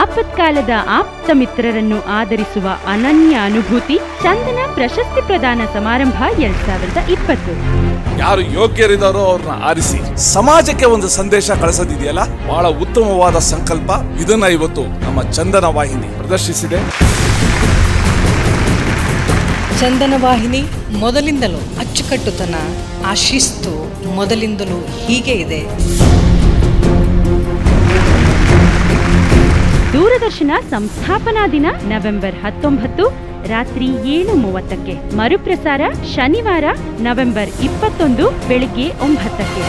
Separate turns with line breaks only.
ಆಪತ್ಕಾಲದ ಆಪ್ತ ಮಿತ್ರರನ್ನು ಆಧರಿಸುವ ಅನನ್ಯ ಅನುಭೂತಿ ಚಂದನ ಪ್ರಶಸ್ತಿ ಪ್ರದಾನ ಸಮಾರಂಭ ಎರಡ್ ಸಾವಿರದ ಇಪ್ಪತ್ತು.
ಯಾರು ಯೋಗ್ಯರಿದಾರೋ ಅವ್ರನ್ನ ಆರಿಸಿ. ಸಮಾಜಕ್ಕೆ ಒಂದು ಸಂದೇಶ ಕಳಿಸೋದಿದೆಯಲ್ಲ? ಬಹಳ ಉತ್ತಮವಾದ ಸಂಕಲ್ಪ. ಇದನ್ನ ಇವತ್ತು ನಮ್ಮ ಚಂದನ ವಾಹಿನಿ ಪ್ರದರ್ಶಿಸಿದೆ.
ಚಂದನ ವಾಹಿನಿ ಮೊದಲಿಂದಲೂ ಅಚ್ಚುಕಟ್ಟುತನ ಆ ಶಿಸ್ತು ಮೊದಲಿಂದಲೂ ಹೀಗೆ ಇದೆ.
ದೂರದರ್ಶನ ಸಂಸ್ಥಾಪನಾ ದಿನ ನವೆಂಬರ್ ಹತ್ತೊಂಬತ್ತು ರಾತ್ರಿ ಏಳು ಮೂವತ್ತಕ್ಕೆ. ಮರುಪ್ರಸಾರ ಶನಿವಾರ ನವೆಂಬರ್ ಇಪ್ಪತ್ತೊಂದು ಬೆಳಿಗ್ಗೆ ಒಂಬತ್ತಕ್ಕೆ.